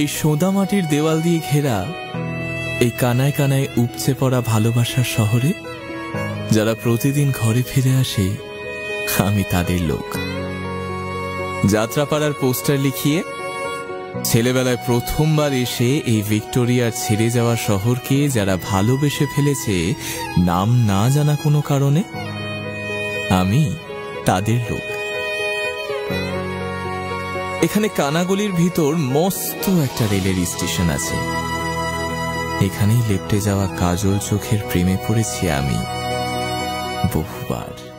এই সোঁদা মাটির দেওয়াল দিয়ে ঘেরা এই কানায় কানায় উপচে পড়া ভালোবাসার শহরে যারা প্রতিদিন ঘরে ফিরে আসে, আমি তাদের লোক। যাত্রাপাড়ার পোস্টার লিখিয়ে, ছেলেবেলায় প্রথমবার এসে এই ভিক্টোরিয়ার ছেড়ে যাওয়া শহরকে যারা ভালোবেসে ফেলেছে, নাম না জানা কোনো কারণে, আমি তাদের লোক। এখানে কানাগলির ভিতর মস্ত একটা রেলের স্টেশন আছে। এখানেই লেপটে যাওয়া কাজল চোখের প্রেমে পড়েছি আমি। বহুবার।